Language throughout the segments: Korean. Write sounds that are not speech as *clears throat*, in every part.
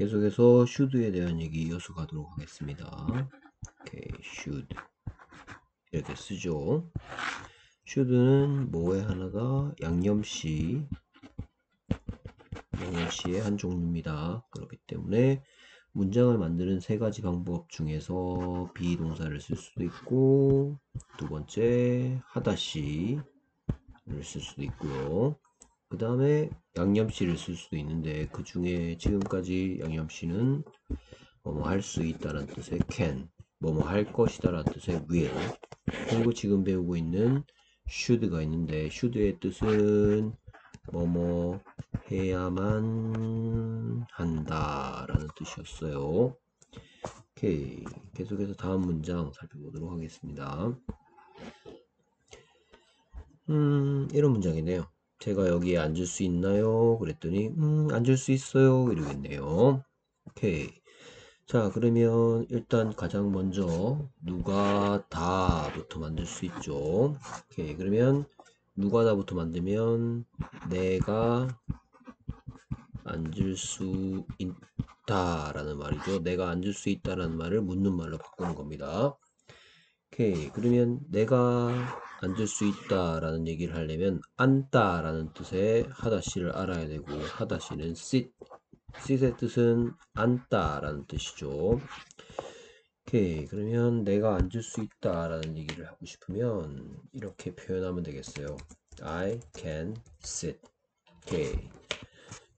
계속해서 should에 대한 얘기 이어서 가도록 하겠습니다. 오케이, should. 이렇게 쓰죠. should는 뭐의 하나다? 양념시. 양념시의 한 종류입니다. 그렇기 때문에 문장을 만드는 세 가지 방법 중에서 비동사를 쓸 수도 있고, 두 번째, 하다시를 쓸 수도 있고요. 그 다음에 양념씨를 쓸 수도 있는데 그 중에 지금까지 양념씨는 뭐뭐 할 수 있다는 뜻의 can, 뭐뭐 할 것이다 라는 뜻의 will 그리고 지금 배우고 있는 should가 있는데 should의 뜻은 뭐뭐 해야만 한다 라는 뜻이었어요. 오케이 계속해서 다음 문장 살펴보도록 하겠습니다. 음 이런 문장이네요. 제가 여기에 앉을 수 있나요? 그랬더니 음 앉을 수 있어요. 이러겠네요. 오케이. 자 그러면 일단 가장 먼저 누가 다부터 만들 수 있죠? 오케이. 그러면 누가 다부터 만들면 내가 앉을 수 있다 라는 말이죠. 내가 앉을 수 있다 라는 말을 묻는 말로 바꾸는 겁니다 오케이 그러면 내가 앉을 수 있다 라는 얘기를 하려면 앉다 라는 뜻의 하다시를 알아야 되고 하다시는 sit sit의 뜻은 앉다 라는 뜻이죠. 오케이 그러면 내가 앉을 수 있다 라는 얘기를 하고 싶으면 이렇게 표현하면 되겠어요. I can sit. 오케이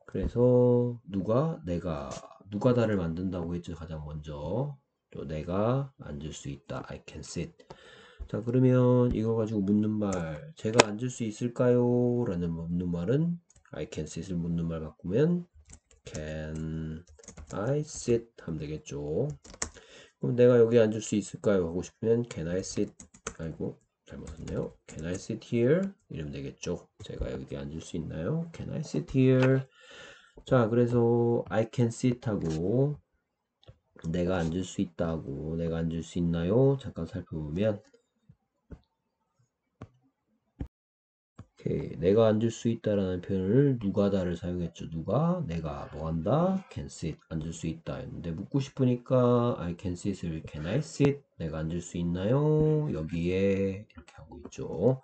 그래서 누가 내가 누가다를 만든다고 했죠 가장 먼저 또 내가 앉을 수 있다. I can sit. 자 그러면 이거 가지고 묻는 말 제가 앉을 수 있을까요? 라는 묻는 말은 I can sit을 묻는 말 바꾸면 can I sit 하면 되겠죠 그럼 내가 여기 앉을 수 있을까요? 하고 싶으면 can I sit 아이고 잘못했네요 can I sit here 이러면 되겠죠 제가 여기 앉을 수 있나요? can I sit here 자 그래서 I can sit 하고 내가 앉을 수 있다고 내가 앉을 수 있나요? 잠깐 살펴보면 오케이. 내가 앉을 수 있다라는 표현을 누가다를 사용했죠. 누가 내가 뭐 한다? can sit 앉을 수 있다 했는데 묻고 싶으니까 I can sit을 can I sit 내가 앉을 수 있나요? 여기에 이렇게 하고 있죠.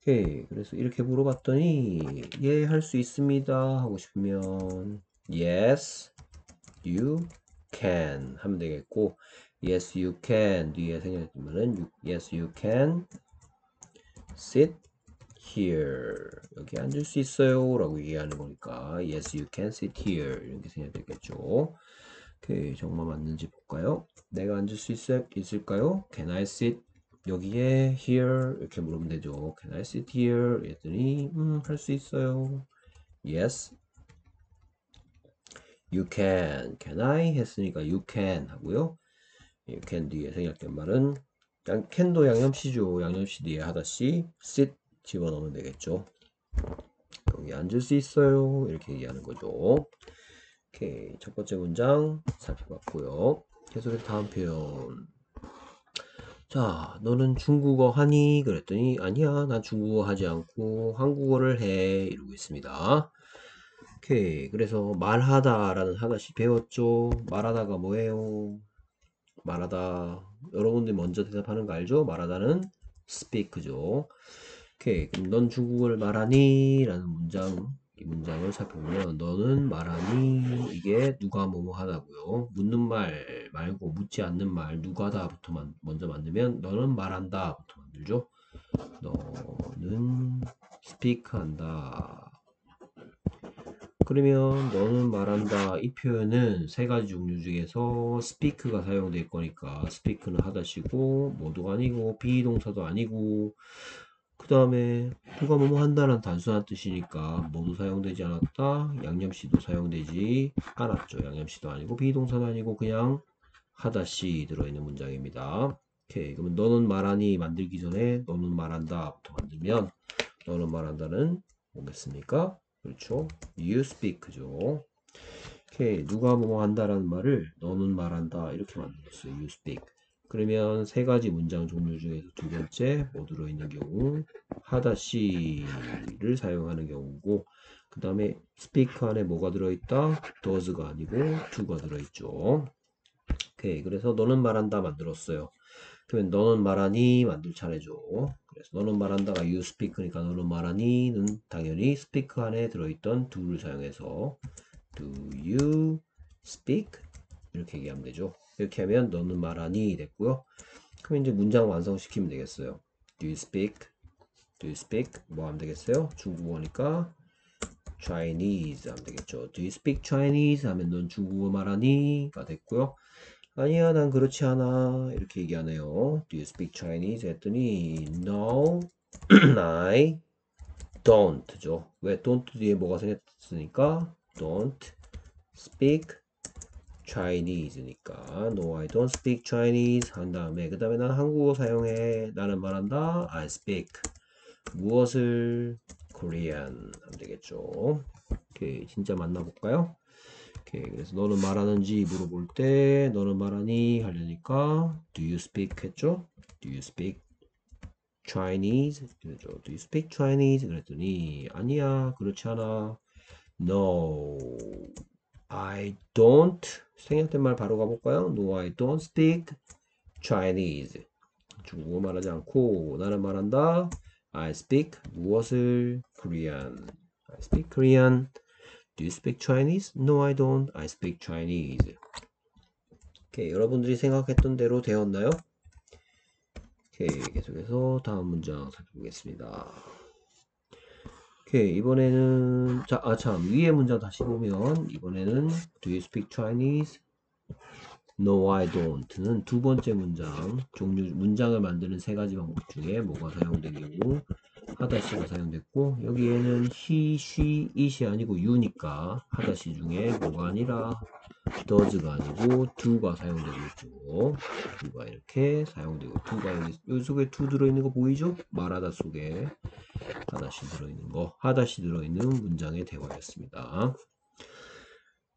오케이. 그래서 이렇게 물어봤더니 예 할 수 있습니다 하고 싶으면 yes you can 하면 되겠고 yes you can. 뒤에 생략되면은 yes you can sit here. 여기 앉을 수 있어요 라고 얘기하는 거니까 yes you can sit here. 이렇게 생각되겠죠. 오케이 정말 맞는지 볼까요? 내가 앉을 수 있, 있을까요? Can I sit 여기에 here? 이렇게 물으면 되죠. Can I sit here? 이랬더니 음 할 수 있어요. Yes you can can I 했으니까 you can 하고요 you can 뒤에 생략된 말은 can도 양념시죠 양념시 뒤에 하다시 sit 집어넣으면 되겠죠. 여기 앉을 수 있어요. 이렇게 얘기하는 거죠. 오케이. 첫 번째 문장 살펴봤고요. 계속해서 다음 표현. 자, 너는 중국어 하니? 그랬더니 아니야. 난 중국어 하지 않고 한국어를 해. 이러고 있습니다. 오케이. 그래서 말하다라는 하나씩 배웠죠. 말하다가 뭐예요? 말하다. 여러분들 먼저 대답하는 거 알죠? 말하다는 speak죠. 오케이. 그럼 넌 중국어를 말하니? 라는 문장, 이 문장을 살펴보면 너는 말하니? 이게 누가 뭐뭐 하다고요. 묻는 말 말고 묻지 않는 말 누가다부터 만, 먼저 만들면 너는 말한다부터 만들죠. 너는 스피크한다. 그러면 너는 말한다 이 표현은 세 가지 종류 중에서 스피크가 사용될 거니까 스피크는 하다시고 모두가 아니고 비동사도 아니고 그 다음에 누가 뭐뭐 한다는 단순한 뜻이니까 모두 사용되지 않았다. 양념시도 사용되지 않았죠. 양념시도 아니고 비동사도 아니고 그냥 하다시 들어있는 문장입니다. 오케이. 그러면 너는 말하니 만들기 전에 너는 말한다 부터 만들면 너는 말한다는 뭐겠습니까? 그렇죠. You speak죠. 오케이. 누가 뭐뭐 한다라는 말을 너는 말한다 이렇게 만들었어요. You speak. 그러면 세 가지 문장 종류 중에서 두 번째 뭐 들어있는 경우 하다시를 사용하는 경우고 그 다음에 speak 안에 뭐가 들어있다? does가 아니고 do가 들어있죠. 오케이. 그래서 너는 말한다 만들었어요. 그러면 너는 말하니 만들 차례죠. 그래서 너는 말한다가 you speak니까 너는 말하니는 당연히 speak 안에 들어있던 do를 사용해서 do you speak 이렇게 얘기하면 되죠. 이렇게 하면 너는 말하니 됐고요. 그럼 이제 문장 완성시키면 되겠어요. do you speak do you speak 뭐 하면 되겠어요? 중국어니까 Chinese 하면 되겠죠. Do you speak Chinese? 하면 넌 중국어 말하니?가 됐고요. 아니야, 난 그렇지 않아. 이렇게 얘기하네요. Do you speak Chinese? 했더니 No, I don't.죠. 왜 don't 뒤에 뭐가 생겼으니까 don't speak Chinese니까 No, I don't speak Chinese 한 다음에 그 다음에 난 한국어 사용해. 나는 말한다. I speak 무엇을 Korean 하면 되겠죠. 오케이, 진짜 만나볼까요? 오케이, 그래서 너는 말하는지 물어볼 때 너는 말하니 하려니까 Do you speak 했죠? Do you speak Chinese? 그렇죠. Do you speak Chinese? 그랬더니 아니야, 그렇지 않아. No, I don't. 생략된 말 바로 가볼까요? No, I don't speak Chinese. 중국어 말하지 않고 나는 말한다. I speak 무엇을 Korean. I speak Korean. Do you speak Chinese? No, I don't. I speak Chinese. 오케이, 여러분들이 생각했던 대로 되었나요? 오케이, 계속해서 다음 문장 살펴보겠습니다. 오케이, 이번에는 자, 아 참, 위에 문장 다시 보면 이번에는 Do you speak Chinese? No, I don't.는 두 번째 문장, 종류, 문장을 만드는 세 가지 방법 중에 뭐가 사용되고, 하다시가 사용됐고, 여기 에는 he, she, it이 아니고 you니까, 하다시 중에 뭐가 아니라 does가 아니고 do가 사용되고 있죠. do가 이렇게 사용되고, do가 여기, 여기 속에 do 들어있는 거 보이죠? 말하다 속에 하다시 들어있는 거, 하다시 들어있는 문장의 대화였습니다.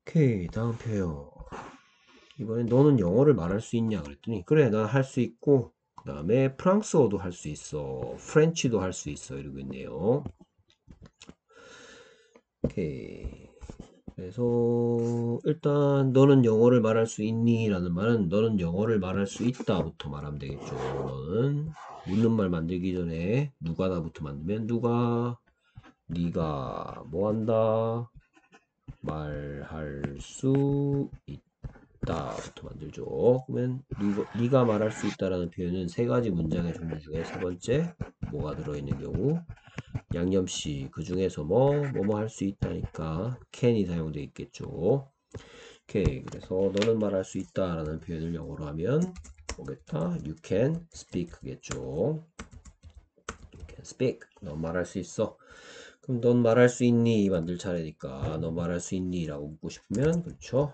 오케이, 다음 표현. 이번엔 너는 영어를 말할 수 있냐 그랬더니 그래 난 할 수 있고 그 다음에 프랑스어도 할 수 있어 프렌치도 할 수 있어 이러고 있네요. 오케이. 그래서 일단 너는 영어를 말할 수 있니? 라는 말은 너는 영어를 말할 수 있다 부터 말하면 되겠죠 너는. 묻는 말 만들기 전에 누가 나부터 만들면 누가 네가 뭐 한다? 말할 수 있다 있다부터 만들죠. 그러면 네가, 말할 수 있다라는 표현은 세 가지 문장의 종류 중에 세 번째 뭐가 들어있는 경우 양념시 그 중에서 뭐 뭐 뭐 할 수 있다니까 can이 사용되어 있겠죠. 오케이 그래서 너는 말할 수 있다라는 표현을 영어로 하면 뭐겠다 you can speak겠죠. you can speak 넌 말할 수 있어. 그럼 넌 말할 수 있니 만들 차례니까 너 말할 수 있니 라고 묻고 싶으면 그렇죠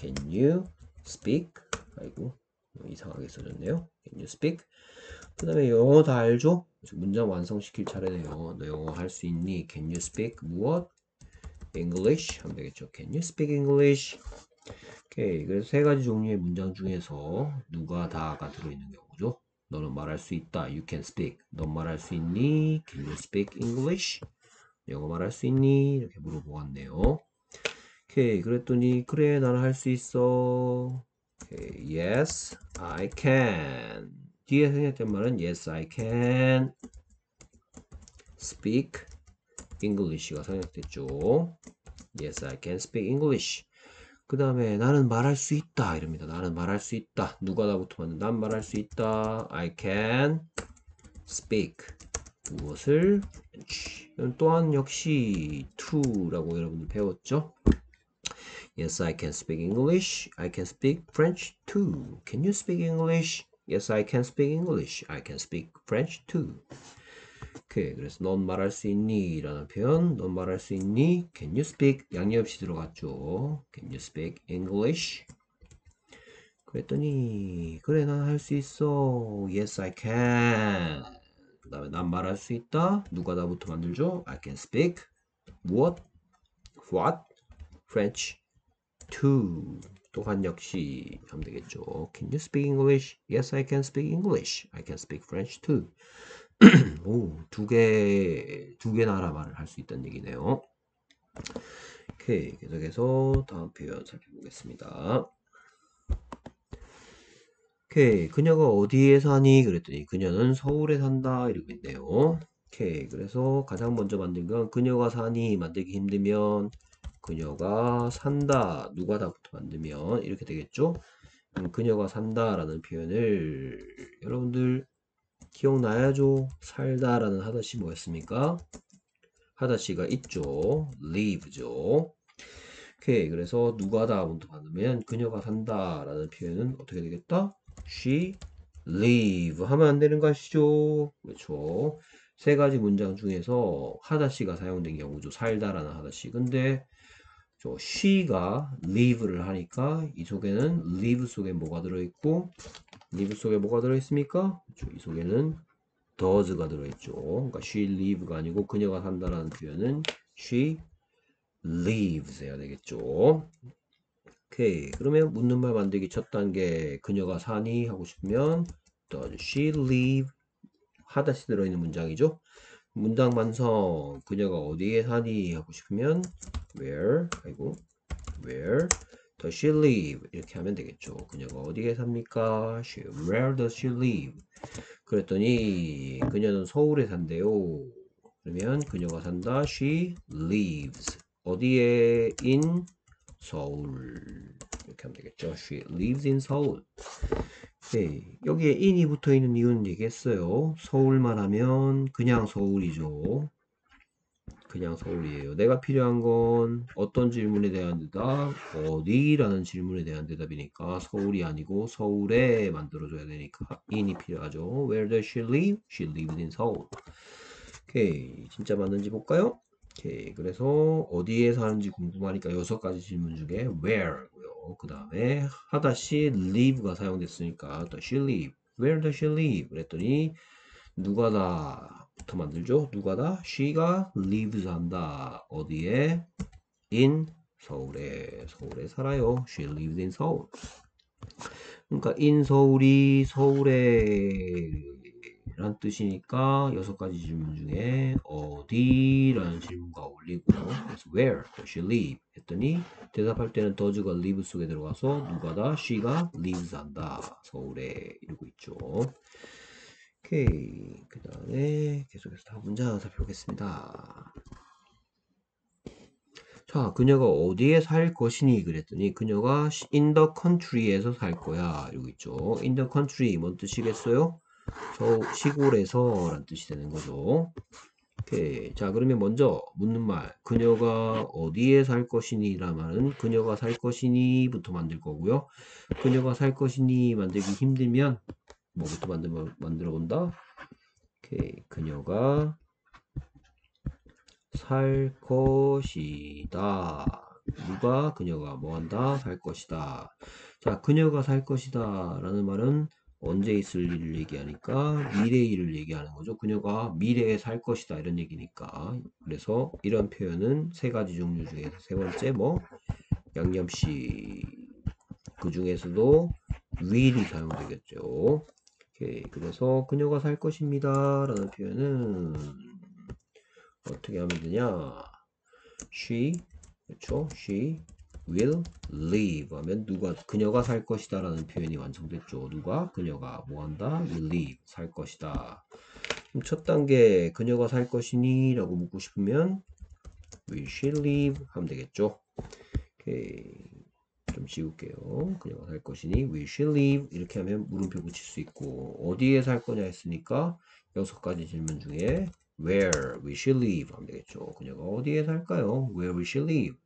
Can you speak? 아이고 이상하게 써졌네요. Can you speak? 그 다음에 영어 다 알죠? 문장 완성시킬 차례네요. 너 영어 할 수 있니? Can you speak? 무엇? English 하면 되겠죠. Can you speak English? 오케이. 그래서 세 가지 종류의 문장 중에서 누가 다가 들어있는 경우죠. 너는 말할 수 있다. You can speak. 넌 말할 수 있니? Can you speak English? 영어 말할 수 있니? 이렇게 물어보았네요. 오케이 그랬더니 그래 나는 할 수 있어. 오케이, yes I can. 뒤에 생략된 말은 yes I can speak English가 생략됐죠. Yes I can speak English. 그 다음에 나는 말할 수 있다 이럽니다. 나는 말할 수 있다. 누가 나부터 맞는? 난 말할 수 있다. I can speak. 무엇을? 또한 역시 to라고 여러분들 배웠죠 Yes, I can speak English. I can speak French too. Can you speak English? Yes, I can speak English. I can speak French too. 오케이. 그래서 넌 말할 수 있니? 라는 표현. 넌 말할 수 있니? Can you speak? 양념 없이 들어갔죠. Can you speak English? 그랬더니 그래 난 할 수 있어. Yes, I can. 그 다음에 난 말할 수 있다. 누가 나부터 만들죠? I can speak. 무엇? What? French. To 또한 역시 하면 되겠죠. Can you speak English? Yes, I can speak English. I can speak French too. *clears throat* 오, 두 개, 두 개 나라 말을 할 수 있다는 얘기네요. 오케이. 계속해서 다음 표현 살펴보겠습니다. 오케이. 그녀가 어디에 사니? 그랬더니 그녀는 서울에 산다. 이러고 있네요. 오케이. 그래서 가장 먼저 만든 건 그녀가 사니 만들기 힘들면 그녀가 산다. 누가다부터 만들면 이렇게 되겠죠? 음, 그녀가 산다 라는 표현을 여러분들 기억나야죠? 살다 라는 하다시 뭐였습니까? 하다시가 있죠. live죠. 오케이. 그래서 누가다부터 만들면 그녀가 산다 라는 표현은 어떻게 되겠다? she live 하면 안 되는 것이죠. 그렇죠. 세 가지 문장 중에서 하다시가 사용된 경우죠. 살다라는 하다시. 근데 저 she가 live를 하니까 이 속에는 live 속에 뭐가 들어있고 live 속에 뭐가 들어있습니까? 그렇죠. 이 속에는 does가 들어있죠. 그러니까 she live가 아니고 그녀가 산다라는 표현은 she lives 해야 되겠죠. 오케이. 그러면 묻는 말 만들기 첫 단계 그녀가 사니 하고 싶으면 does she live 하다시 들어있는 문장이죠. 문장 완성 그녀가 어디에 사니 하고 싶으면 where 아이고 where does she live 이렇게 하면 되겠죠. 그녀가 어디에 삽니까? She, where does she live? 그랬더니 그녀는 서울에 산대요. 그러면 그녀가 산다. She lives 어디에 in 서울 이렇게 하면 되겠죠. She lives in 서울. 네, 여기에 in이 붙어 있는 이유는 얘기했어요. 서울만 하면 그냥 서울이죠. 그냥 서울이에요. 내가 필요한 건 어떤 질문에 대한 대답, 어디라는 질문에 대한 대답이니까 서울이 아니고 서울에 만들어줘야 되니까 in이 필요하죠. Where does she live? She lives in 서울. 오케이, 진짜 맞는지 볼까요? 오케이, 그래서 어디에 사는지 궁금하니까 여섯 가지 질문 중에 where 그 다음에 하다시 live가 사용됐으니까 does she live? Where does she live? 그랬더니 누가다 부터 만들죠. 누가다? she가 lives 한다. 어디에? in 서울에 서울에 살아요. she lives in 서울. 그러니까 in 서울이 서울에 란 뜻이니까 여섯 가지 질문 중에 어디라는 질문과 어울리고 where does she live? 했더니 대답할 때는 does가 live 속에 들어가서 누가다? she가 lives 한다. 서울에 이러고 있죠. 오케이. 그 다음에 계속해서 다음 문장 살펴보겠습니다. 자 그녀가 어디에 살 것이니? 그랬더니 그녀가 in the country에서 살 거야. 이러고 있죠. in the country 뭔 뜻이겠어요? 저 시골에서 라는 뜻이 되는 거죠. 오케이. 자, 그러면 먼저 묻는 말. 그녀가 어디에 살 것이니? 라 말은 그녀가 살 것이니? 부터 만들 거고요. 그녀가 살 것이니? 만들기 힘들면 뭐부터 만들어, 만들어 본다? 오케이. 그녀가 살 것이다. 누가 그녀가 뭐 한다? 살 것이다. 자, 그녀가 살 것이다. 라는 말은 언제 있을 일을 얘기하니까 미래 일을 얘기하는 거죠. 그녀가 미래에 살 것이다 이런 얘기니까. 그래서 이런 표현은 세 가지 종류 중에서 세 번째 뭐 양념씨 그 중에서도 will이 사용되겠죠. 오케이. 그래서 그녀가 살 것입니다 라는 표현은 어떻게 하면 되냐 she 그렇죠 she will live 하면 누가 그녀가 살 것이다 라는 표현이 완성됐죠. 누가 그녀가 뭐 한다? will live 살 것이다. 첫 단계 그녀가 살 것이니 라고 묻고 싶으면 will she live 하면 되겠죠. 오케이. 좀 지울게요. 그녀가 살 것이니 will she live 이렇게 하면 물음표 붙일 수 있고 어디에 살 거냐 했으니까 여섯 가지 질문 중에 where will she live 하면 되겠죠. 그녀가 어디에 살까요? where will she live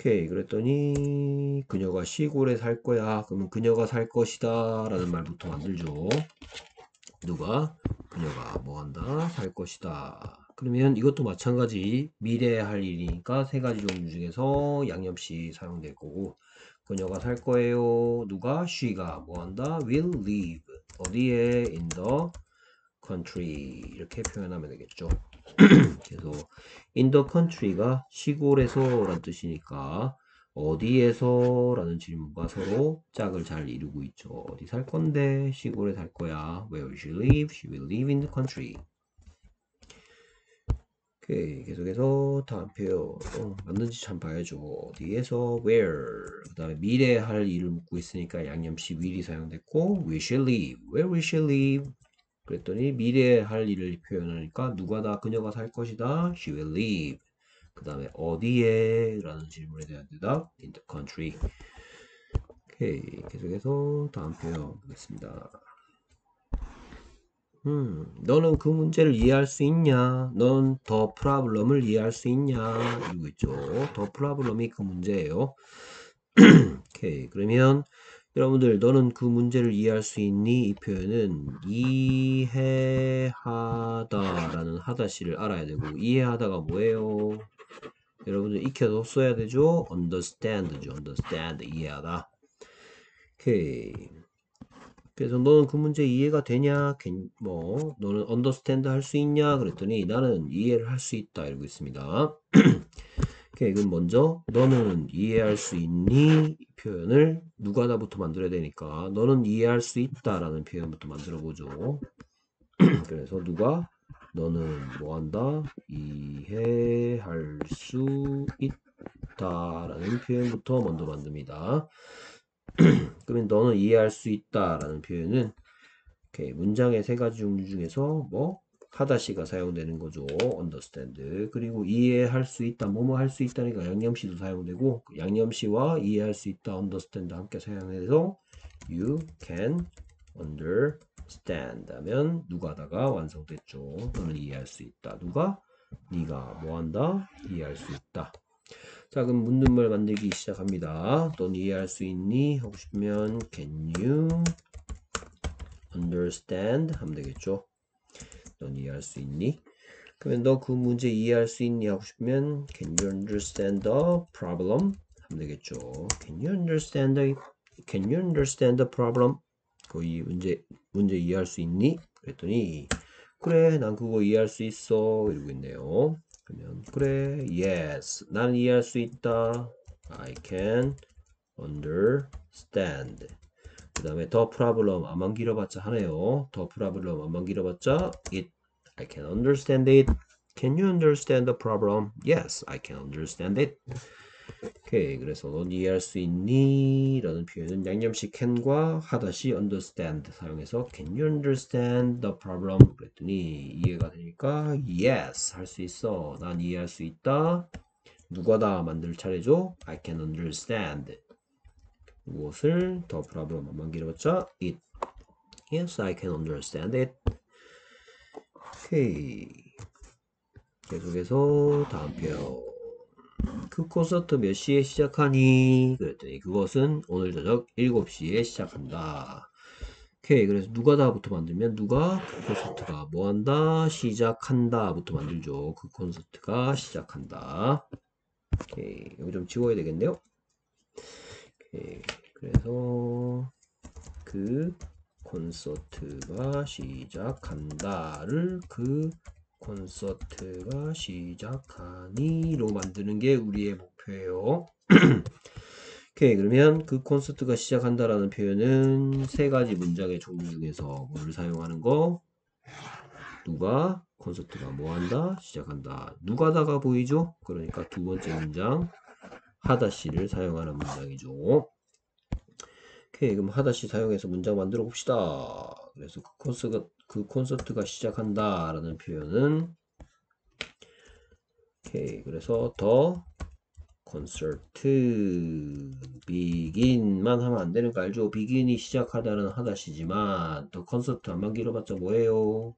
오케이. 그랬더니 그녀가 시골에 살 거야. 그러면 그녀가 살 것이다 라는 말부터 만들죠. 누가? 그녀가 뭐 한다? 살 것이다. 그러면 이것도 마찬가지. 미래에 할 일이니까 세 가지 종류 중에서 양념시 사용될 거고 그녀가 살 거예요. 누가? she가 뭐 한다? will live. 어디에? in the country. 이렇게 표현하면 되겠죠 *clears throat* 그래서 in the country가 시골에서 라는 뜻이니까 어디에서 라는 질문과 서로 짝을 잘 이루고 있죠. 어디 살 건데 시골에 살 거야. Where will she live? She will live in the country. 오케이 계속해서 다음 표현 어, 맞는지 참 봐야죠 어디에서 where 그 다음에 미래 할 일을 묻고 있으니까 양념시 will이 사용됐고 we shall leave where we shall leave 그랬더니 미래 할 일을 표현하니까 누가 다 그녀가 살 것이다 she will leave 그 다음에 어디에 라는 질문에 대한 대답 in the country 오케이 계속해서 다음 표현 보겠습니다 음, 너는 그 문제를 이해할 수 있냐? 넌 더 프라블럼을 이해할 수 있냐? 이러고 있죠. 더 프라블럼이 그 문제예요. *clears throat* 오케이. 그러면 여러분들 너는 그 문제를 이해할 수 있니? 이 표현은 이해하다 라는 하다시를 알아야 되고 이해하다가 뭐예요? 여러분들 익혀서 써야 되죠? understand죠. understand 이해하다. 오케이. 그래서 너는 그 문제 이해가 되냐? 뭐 너는 understand 할 수 있냐? 그랬더니 나는 이해를 할 수 있다 이러고 있습니다. *clears throat* 그럼 먼저 너는 이해할 수 있니? 이 표현을 누가다부터 만들어야 되니까 너는 이해할 수 있다라는 표현부터 만들어 보죠. *clears throat* 그래서 누가 너는 뭐 한다? 이해할 수 있다라는 표현부터 먼저 만듭니다. *clears throat* 그러면 너는 이해할 수 있다라는 표현은 오케이, 문장의 세 가지 종류 중에서 뭐 하다시가 사용되는 거죠. understand. 그리고 이해할 수 있다. 뭐뭐 할 수 있다니까 양념시도 사용되고 그 양념시와 이해할 수 있다. understand 함께 사용해서 you can understand 하면 누가다가 완성됐죠. 너는 이해할 수 있다. 누가? 네가 뭐 한다? 이해할 수 있다. 자 그럼 묻는 말 만들기 시작합니다. 넌 이해할 수 있니? 하고 싶으면 can you understand 하면 되겠죠. 넌 이해할 수 있니? 그러면 너 그 문제 이해할 수 있니? 하고 싶으면 can you understand the problem 하면 되겠죠. can you understand the can you understand the problem? 그 이 문제 문제 이해할 수 있니? 그랬더니 그래 난 그거 이해할 수 있어 이러고 있네요. 그러면 그래 yes 나는 이해할 수 있다 I can understand 그 다음에 더 problem 안만 길어봤자 하네요 더 problem 안만 길어봤자 it I can understand it Can you understand the problem? Yes, I can understand it. 오케이, 그래서 넌 이해할 수 있니? 라는 표현은 양념식 can과 하다시 understand 사용해서 Can you understand the problem? 그랬더니 이해가 되니까 Yes, 할 수 있어. 난 이해할 수 있다. 누가 다 만들 차례죠? I can understand. 무엇을 더 problem만 길어봤자 it. Yes, I can understand it. 오케이. 계속해서 다음 표현. 그 콘서트 몇 시에 시작하니? 그랬더니 그것은 오늘 저녁 7시에 시작한다. 오케이. 그래서 누가 다부터 만들면 누가 그 콘서트가 뭐 한다? 시작한다 부터 만들죠. 그 콘서트가 시작한다. 오케이. 여기 좀 지워야 되겠네요. 오케이. 그래서 그 콘서트가 시작한다를 그 콘서트가 시작하니로 만드는 게 우리의 목표예요. *clears throat* 오케이 그러면 그 콘서트가 시작한다라는 표현은 세 가지 문장의 종류 중에서 뭐를 사용하는 거? 누가 콘서트가 뭐 한다? 시작한다. 누가다가 보이죠? 그러니까 두 번째 문장 하다시를 사용하는 문장이죠. 오케이 그럼 하다시 사용해서 문장 만들어 봅시다. 그래서 그 콘서트가 그 콘서트가 시작한다 라는 표현은 오케이 그래서 더 콘서트 비긴만 하면 안 되는 거 알죠? 비긴이 시작하다는 하다시지만 더 콘서트 안만 길어봤자 뭐예요?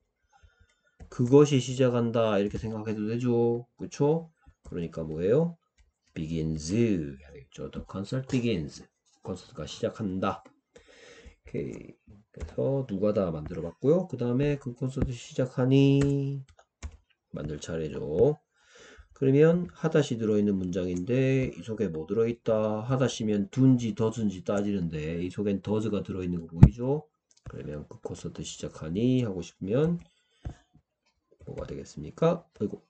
그것이 시작한다 이렇게 생각해도 되죠? 그쵸? 그러니까 뭐예요? Begins 해야겠죠? The concert begins 콘서트가 시작한다 오케이 그래서 누가 다 만들어 봤고요. 그 다음에 그 콘서트 시작하니 만들 차례죠. 그러면 하다시 들어있는 문장인데 이 속에 뭐 들어있다? 하다시면 둔지 더든지 따지는데 이 속엔 더즈가 들어있는 거 보이죠? 그러면 그 콘서트 시작하니 하고 싶으면 뭐가 되겠습니까? 아이고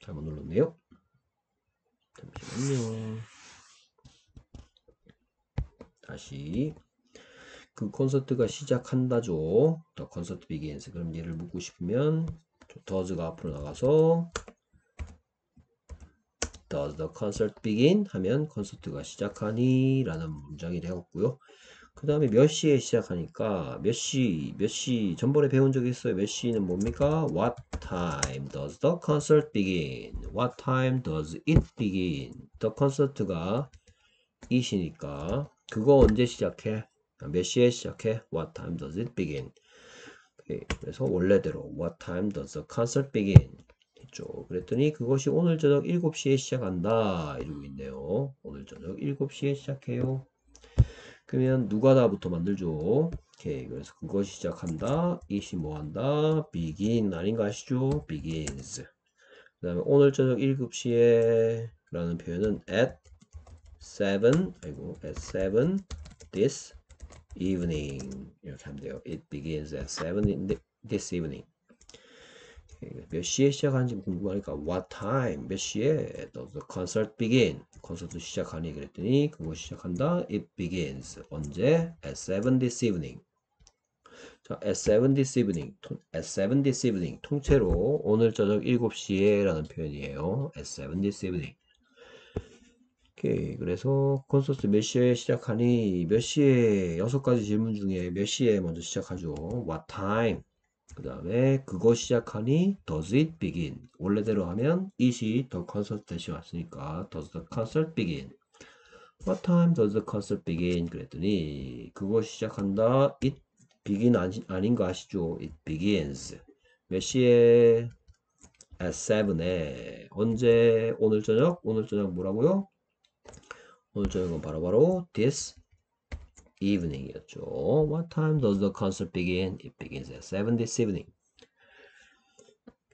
잘못 눌렀네요. 잠시만요. 다시 그 콘서트가 시작한다죠. 더 콘서트 begins. 그럼 얘를 묻고 싶으면 더즈가 앞으로 나가서 does the concert begin? 하면 콘서트가 시작하니? 라는 문장이 되었고요. 그 다음에 몇 시에 시작하니까 몇 시, 몇 시, 전번에 배운 적 있어요. 몇 시는 뭡니까? What time does the concert begin? What time does it begin? The concert가 it이니까 그거 언제 시작해? 몇 시에 시작해? What time does it begin? 그래서 원래대로 What time does the concert begin? 했죠. 그랬더니 그것이 오늘 저녁 7시에 시작한다. 이러고 있네요. 오늘 저녁 7시에 시작해요. 그러면 누가 다부터 만들죠. 오케이. 그래서 그것이 시작한다. it이 뭐 한다? begin 아닌가 아시죠? begins. 그 다음에 오늘 저녁 7시에 라는 표현은 at 7 아이고 at 7 this evening 이렇게 하면 돼요. It begins at 7 in the, this evening. 몇 시에 시작하는지 궁금하니까 what time 몇 시에 does the concert begin 콘서트 시작하니 그랬더니 그거 시작한다 it begins 언제 at 7 this evening 자 at 7 this evening at 7 this evening 통째로 오늘 저녁 7시에 라는 표현이에요 at 7 this evening 오케이 그래서 콘서트 몇 시에 시작하니 몇 시에 여섯 가지 질문 중에 몇 시에 먼저 시작하죠 what time 그 다음에 그거 시작하니 does it begin 원래대로 하면 it이 더 콘서트 대신 왔으니까 does the concert begin what time does the concert begin 그랬더니 그거 시작한다 it begin 아니, 아닌 거 아시죠 it begins 몇 시에 at 7에 언제 오늘 저녁 오늘 저녁 뭐라고요 오늘 저녁은 바로바로 this evening이었죠. What time does the concert begin? It begins at 7 this evening.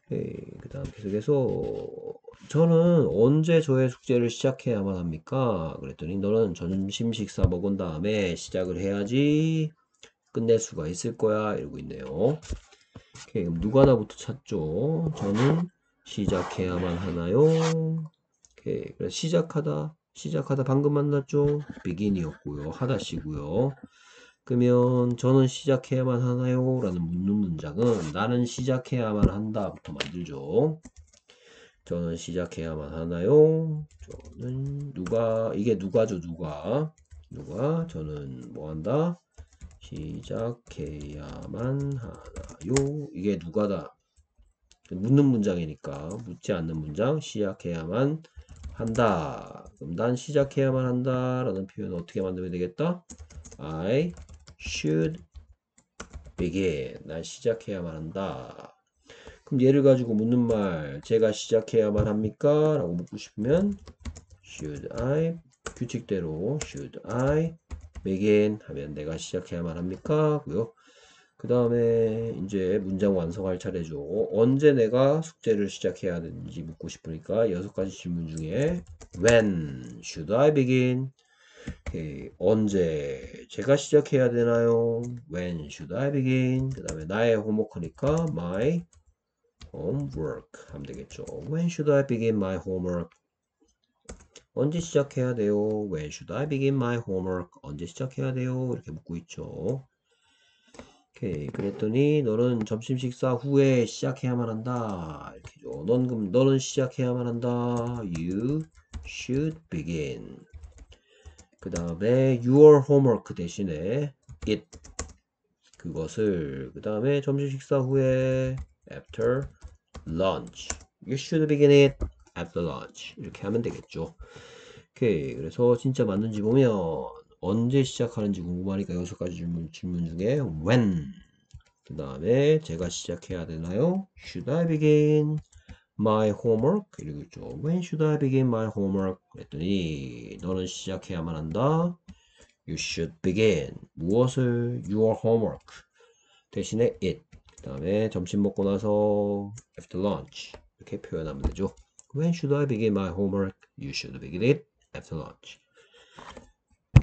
그 다음 계속해서 저는 언제 저의 숙제를 시작해야만 합니까? 그랬더니 너는 점심 식사 먹은 다음에 시작을 해야지 끝낼 수가 있을 거야 이러고 있네요. 오케이, 그럼 누가 나부터 찾죠? 저는 시작해야만 하나요? 오케이, 그래서 시작하다 시작하다 방금 만났죠? begin이었고요. 하다시고요. 그러면 저는 시작해야만 하나요? 라는 묻는 문장은 나는 시작해야만 한다부터 만들죠. 저는 시작해야만 하나요? 저는 누가 이게 누가죠? 누가? 누가? 저는 뭐 한다? 시작해야만 하나요? 이게 누가다? 묻는 문장이니까 묻지 않는 문장 시작해야만 한다. 그럼 난 시작해야만 한다. 라는 표현 어떻게 만들면 되겠다? I should begin. 난 시작해야만 한다. 그럼 얘를 가지고 묻는 말, 제가 시작해야만 합니까? 라고 묻고 싶으면 should I 규칙대로 should I begin 하면 내가 시작해야만 합니까? 고요. 그 다음에 이제 문장 완성할 차례죠. 언제 내가 숙제를 시작해야 되는지 묻고 싶으니까 여섯 가지 질문 중에 When should I begin? 오케이. 언제 제가 시작해야 되나요? When should I begin? 그 다음에 나의 홈워크니까 my homework 하면 되겠죠. When should I begin my homework? 언제 시작해야 돼요? When should I begin my homework? 언제 시작해야 돼요? 이렇게 묻고 있죠. 오케이. 그랬더니 너는 점심 식사 후에 시작해야만 한다. 이렇게죠. 넌 그럼 너는 시작해야만 한다. You should begin. 그 다음에 your homework 대신에 it 그것을 그 다음에 점심 식사 후에 after lunch. You should begin it after lunch. 이렇게 하면 되겠죠. 오케이. 그래서 진짜 맞는지 보면 언제 시작하는지 궁금하니까 여섯 가지 질문, 질문 중에 when 그 다음에 제가 시작해야 되나요? Should I begin my homework? 이러고 있죠. When should I begin my homework? 그랬더니 너는 시작해야만 한다. You should begin 무엇을? Your homework 대신에 it 그 다음에 점심 먹고 나서 after lunch 이렇게 표현하면 되죠. When should I begin my homework? You should begin it after lunch.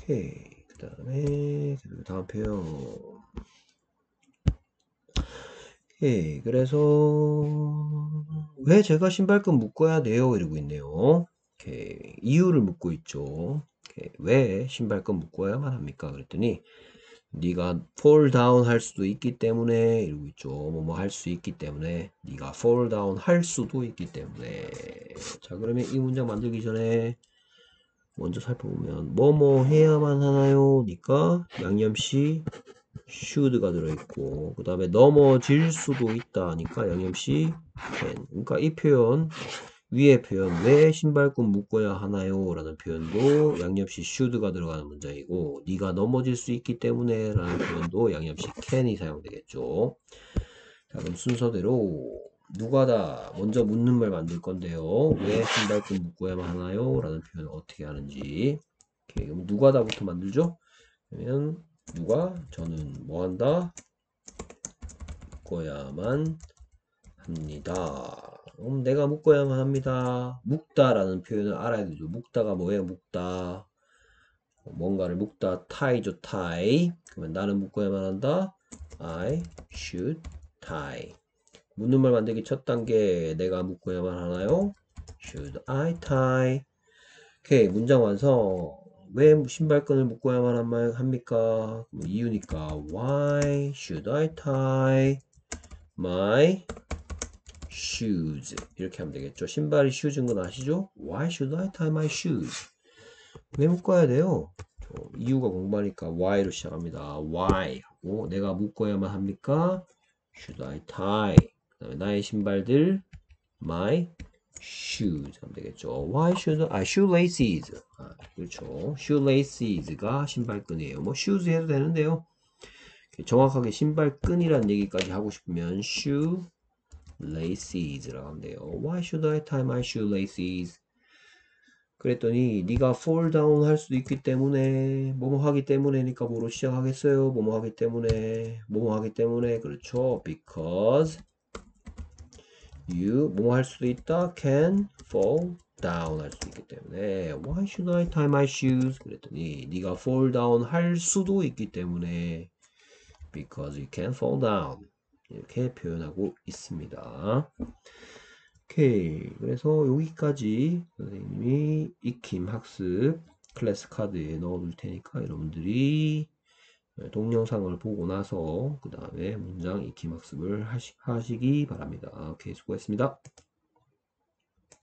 오케이. 그 다음에, 다음 표현. 오케이. 그래서, 왜 제가 신발끈 묶어야 돼요? 이러고 있네요. 오케이. 이유를 묻고 있죠. 오케이. 왜 신발끈 묶어야만 합니까? 그랬더니, 네가 fall down 할 수도 있기 때문에 이러고 있죠. 뭐뭐 할 수 있기 때문에 네가 fall down 할 수도 있기 때문에 자 그러면 이 문장 만들기 전에 먼저 살펴보면 뭐뭐 해야만 하나요? 니까 양념시 should가 들어있고 그 다음에 넘어질 수도 있다 니까 양념시 can 그러니까 이 표현 위의 표현 왜 신발끈 묶어야 하나요? 라는 표현도 양념시 should가 들어가는 문장이고 네가 넘어질 수 있기 때문에 라는 표현도 양념시 can이 사용되겠죠 자 그럼 순서대로 누가 다 먼저 묻는 말 만들 건데요 왜 신발끈 묶어야만 하나요? 라는 표현을 어떻게 하는지 오케이, 그럼 누가 다부터 만들죠 그러면 누가 저는 뭐 한다 묶어야만 합니다 그럼 내가 묶어야만 합니다. 묶다라는 표현을 알아야 되죠. 묶다가 뭐예요? 묶다. 뭔가를 묶다. tie죠, tie. 그러면 나는 묶어야만 한다. I should tie. 묻는 말 만들기 첫 단계 내가 묶어야만 하나요? Should I tie? 오케이 문장 완성. 왜 신발끈을 묶어야만 합니까? 이유니까 Why should I tie my shoes 이렇게 하면 되겠죠. 신발이 shoes인 건 아시죠? Why should I tie my shoes? 왜 묶어야 돼요? 이유가 공부하니까 why로 시작합니다. why 하고 내가 묶어야만 합니까? should I tie? 그 다음에 나의 신발들 my shoes 하면 되겠죠. why should I shoelaces? 아, 그렇죠. shoelaces가 신발끈이에요. 뭐 shoes 해도 되는데요. 정확하게 신발끈이란 얘기까지 하고 싶으면 shoe laces라고 하면 돼요. Why should I tie my shoelaces? 그랬더니 네가 fall down 할 수도 있기 때문에 뭐뭐 하기 때문에니까 뭐로 시작하겠어요? 뭐뭐 하기 때문에 뭐뭐 하기 때문에 그렇죠. Because you 뭐뭐 할 수도 있다. Can fall down 할 수 있기 때문에 Why should I tie my shoes? 그랬더니 네가 fall down 할 수도 있기 때문에 Because you can fall down 이렇게 표현하고 있습니다. 오케이. 그래서 여기까지 선생님이 익힘 학습 클래스 카드에 넣어 둘 테니까 여러분들이 동영상을 보고 나서 그 다음에 문장 익힘 학습을 하시, 하시기 바랍니다. 오케이. 수고했습니다.